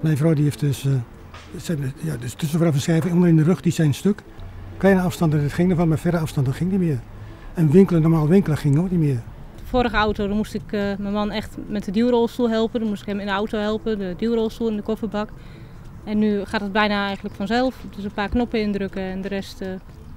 Mijn vrouw die heeft dus, uh, zijn, ja, dus in de rug, die zijn stuk. Kleine afstanden dat ging ervan, maar verre afstanden ging niet meer. En winkelen, normaal winkelen ging ook niet meer. De vorige auto, dan moest ik uh, mijn man echt met de duwrolstoel helpen. Dan moest ik hem in de auto helpen, de duwrolstoel in de kofferbak. En nu gaat het bijna eigenlijk vanzelf. Dus een paar knoppen indrukken en de rest uh,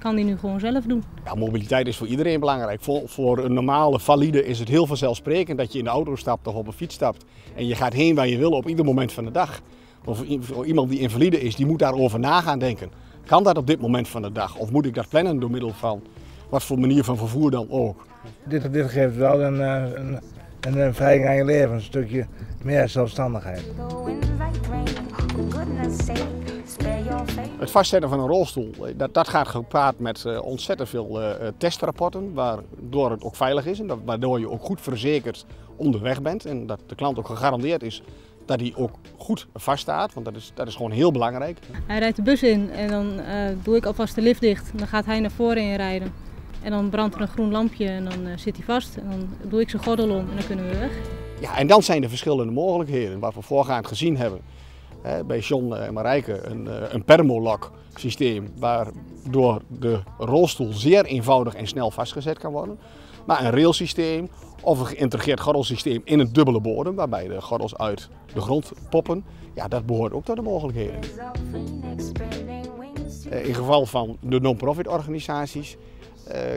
kan hij nu gewoon zelf doen. Ja, mobiliteit is voor iedereen belangrijk. Voor, voor een normale valide is het heel vanzelfsprekend dat je in de auto stapt of op een fiets stapt. En je gaat heen waar je wil op ieder moment van de dag. Of voor iemand die invalide is, die moet daarover na gaan denken. Kan dat op dit moment van de dag? Of moet ik dat plannen door middel van wat voor manier van vervoer dan ook? Dit, dit geeft wel een, een, een, een vrijheid aan je leven, een stukje meer zelfstandigheid. Het vastzetten van een rolstoel, dat, dat gaat gepaard met uh, ontzettend veel uh, testrapporten, waardoor het ook veilig is en dat, waardoor je ook goed verzekerd onderweg bent en dat de klant ook gegarandeerd is dat hij ook goed vaststaat, want dat is, dat is gewoon heel belangrijk. Hij rijdt de bus in en dan uh, doe ik alvast de lift dicht. Dan gaat hij naar voren in rijden. En dan brandt er een groen lampje en dan uh, zit hij vast. En dan doe ik zijn gordel om en dan kunnen we weg. Ja, en dan zijn er verschillende mogelijkheden wat we voorgaand gezien hebben. Bij John en Marijke een, uh, een systeem waardoor de rolstoel zeer eenvoudig en snel vastgezet kan worden. Maar een railsysteem of een geïntegreerd gordelsysteem in een dubbele bodem, waarbij de gordels uit de grond poppen. Ja, dat behoort ook tot de mogelijkheden. In geval van de non-profit organisaties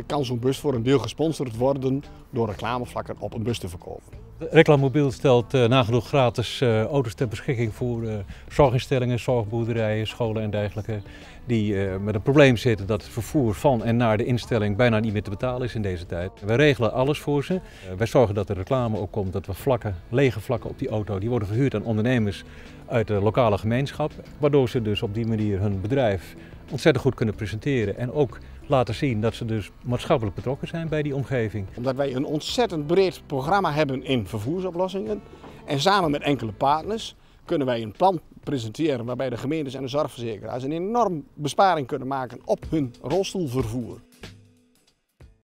kan zo'n bus voor een deel gesponsord worden door reclamevlakken op een bus te verkopen. Reclamobiel stelt uh, nagenoeg gratis uh, auto's ter beschikking voor uh, zorginstellingen, zorgboerderijen, scholen en dergelijke. Die met een probleem zitten dat het vervoer van en naar de instelling bijna niet meer te betalen is in deze tijd. We regelen alles voor ze. wij zorgen dat er reclame ook komt, dat we vlakken, lege vlakken op die auto, die worden verhuurd aan ondernemers uit de lokale gemeenschap. Waardoor ze dus op die manier hun bedrijf ontzettend goed kunnen presenteren en ook laten zien dat ze dus maatschappelijk betrokken zijn bij die omgeving. Omdat wij een ontzettend breed programma hebben in vervoersoplossingen en samen met enkele partners kunnen wij een plan presenteren waarbij de gemeentes en de zorgverzekeraars een enorm besparing kunnen maken op hun rolstoelvervoer.